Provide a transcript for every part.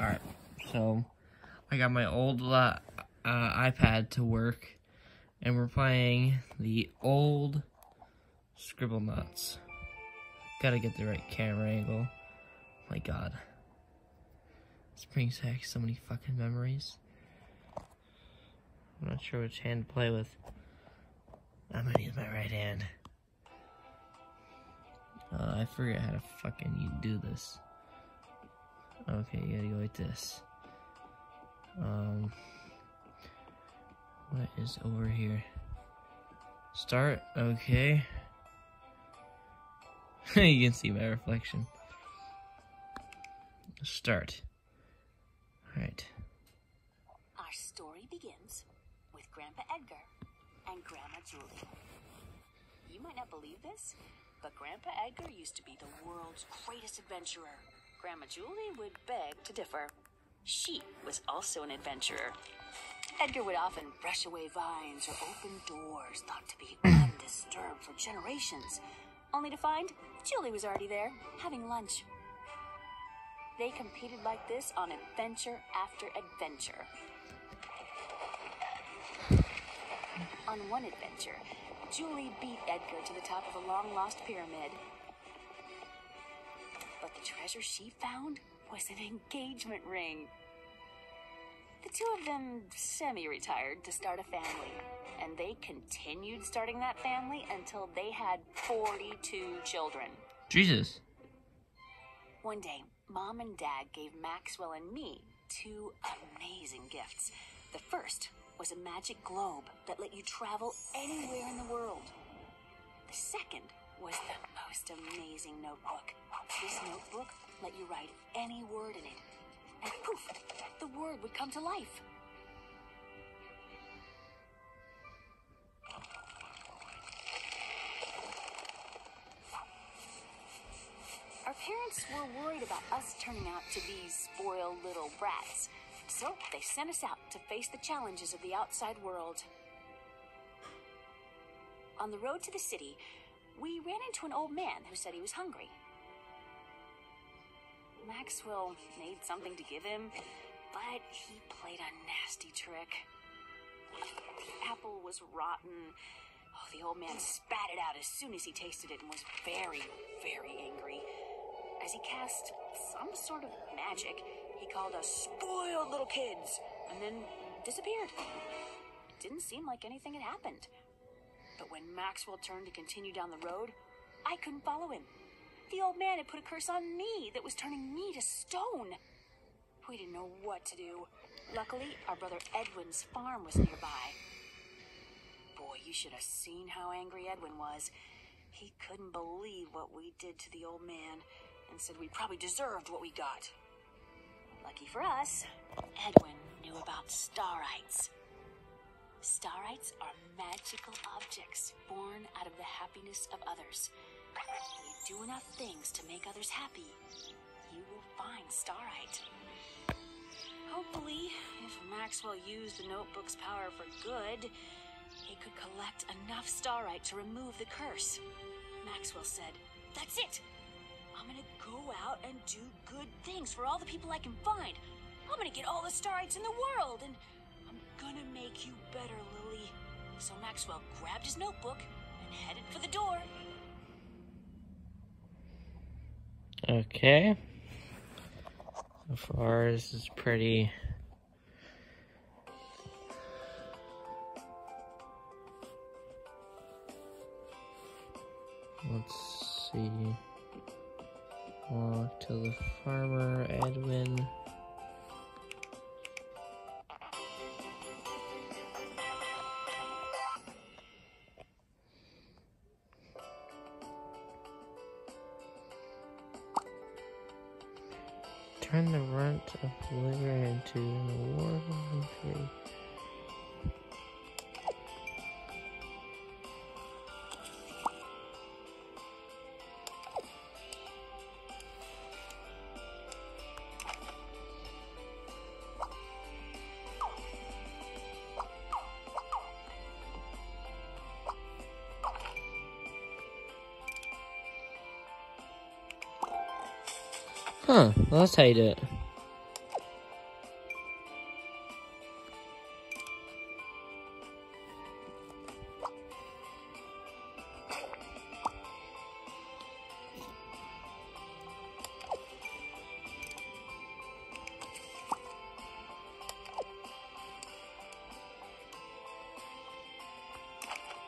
Alright, so I got my old uh, uh, iPad to work, and we're playing the old Scribblenauts. Gotta get the right camera angle. My god. This brings back so many fucking memories. I'm not sure which hand to play with. I'm gonna use my right hand. Uh, I forget how to fucking do this. Okay, you gotta go like this. Um, what is over here? Start, okay. you can see my reflection. Start. Alright. Our story begins with Grandpa Edgar and Grandma Julie. You might not believe this, but Grandpa Edgar used to be the world's greatest adventurer. Grandma Julie would beg to differ. She was also an adventurer. Edgar would often brush away vines or open doors thought to be undisturbed for generations, only to find Julie was already there, having lunch. They competed like this on adventure after adventure. On one adventure, Julie beat Edgar to the top of a long lost pyramid. Treasure she found was an engagement ring. The two of them semi retired to start a family, and they continued starting that family until they had 42 children. Jesus. One day, Mom and Dad gave Maxwell and me two amazing gifts. The first was a magic globe that let you travel anywhere in the world. The second was the most amazing notebook. This notebook let you write any word in it, and poof, the word would come to life. Our parents were worried about us turning out to be spoiled little brats, so they sent us out to face the challenges of the outside world. On the road to the city, we ran into an old man who said he was hungry. Maxwell made something to give him, but he played a nasty trick. The apple was rotten. Oh, the old man spat it out as soon as he tasted it and was very, very angry. As he cast some sort of magic, he called us spoiled little kids and then disappeared. Didn't seem like anything had happened. But when Maxwell turned to continue down the road, I couldn't follow him. The old man had put a curse on me that was turning me to stone. We didn't know what to do. Luckily, our brother Edwin's farm was nearby. Boy, you should have seen how angry Edwin was. He couldn't believe what we did to the old man and said we probably deserved what we got. Lucky for us, Edwin knew about starites. Starites are magical objects born out of the happiness of others. If you do enough things to make others happy, you will find starite. Hopefully, if Maxwell used the notebook's power for good, he could collect enough starite to remove the curse. Maxwell said, That's it! I'm gonna go out and do good things for all the people I can find. I'm gonna get all the starites in the world, and gonna make you better, Lily. So Maxwell grabbed his notebook and headed for the door. Okay. So far, this is pretty. Let's see. Walk to the farmer, Edwin. Turn the runt of liver into an award Huh, well, that's how you do it.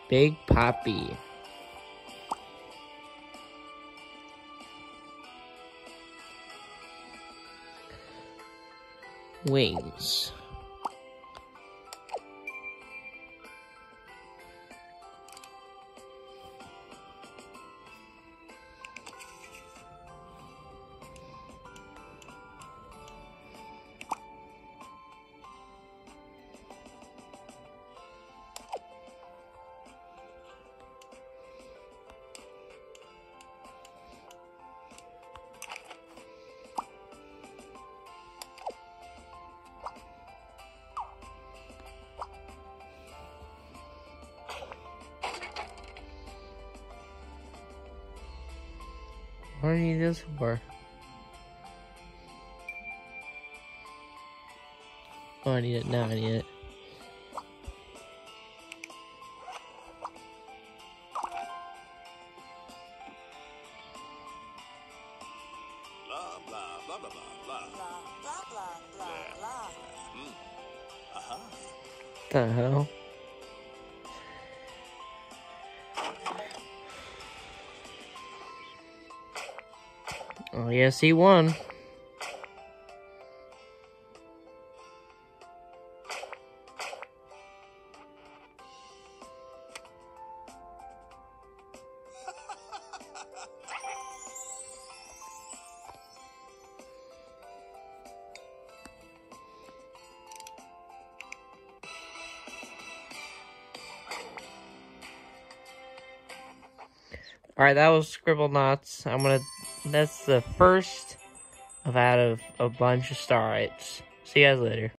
Big Poppy. Wings. What do you need this for? Oh, I need it now. I need it. Blah, blah, Oh, yes, he won. All right, that was Scribblenauts. I'm gonna. That's the first of out of a bunch of Starites. See you guys later.